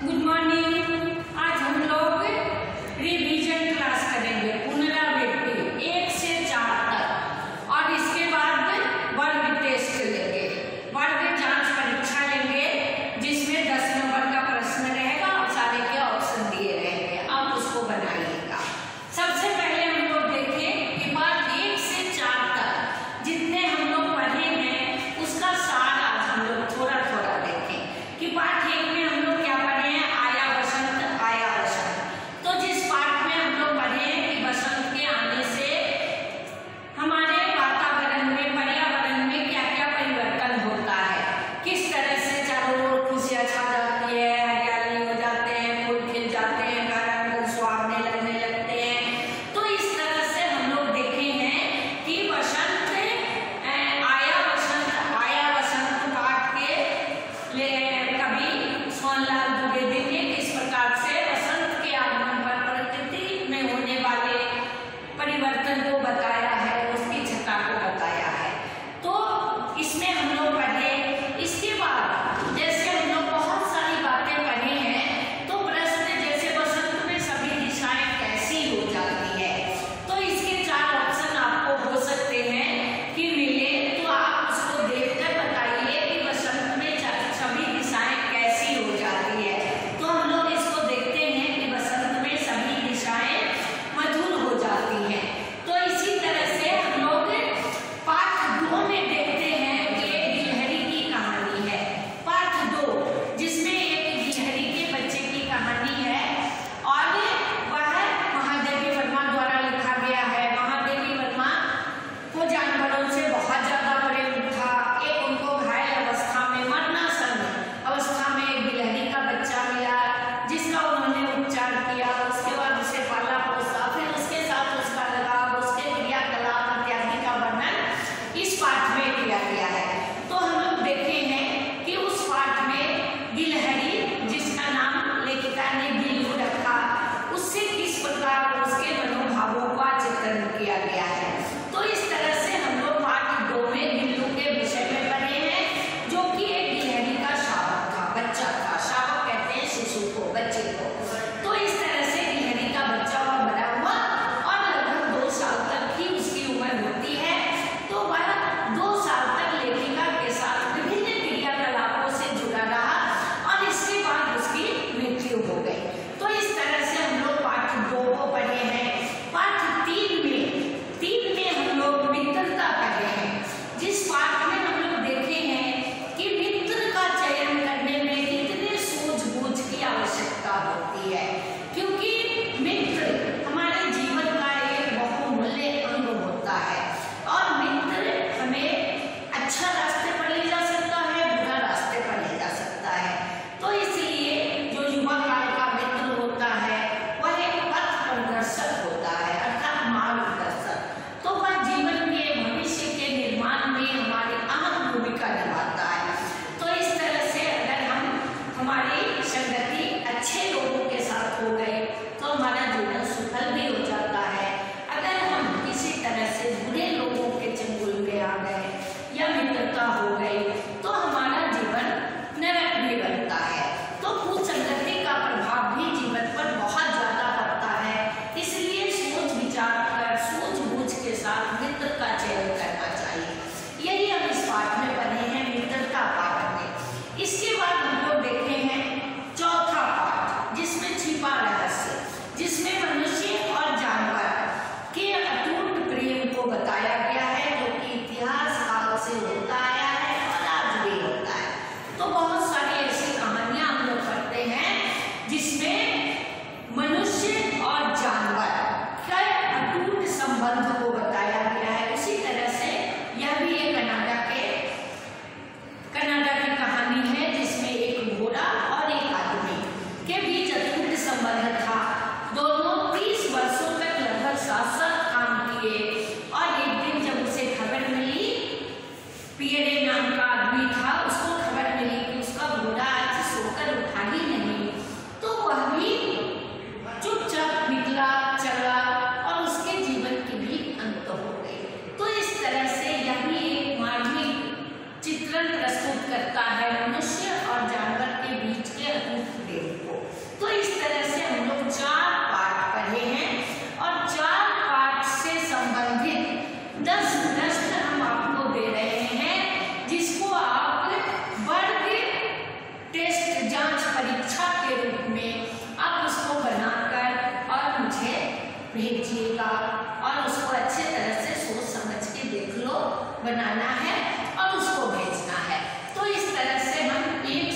Good morning. period बनाना है और उसको भेजना है। तो इस तरह से हम एक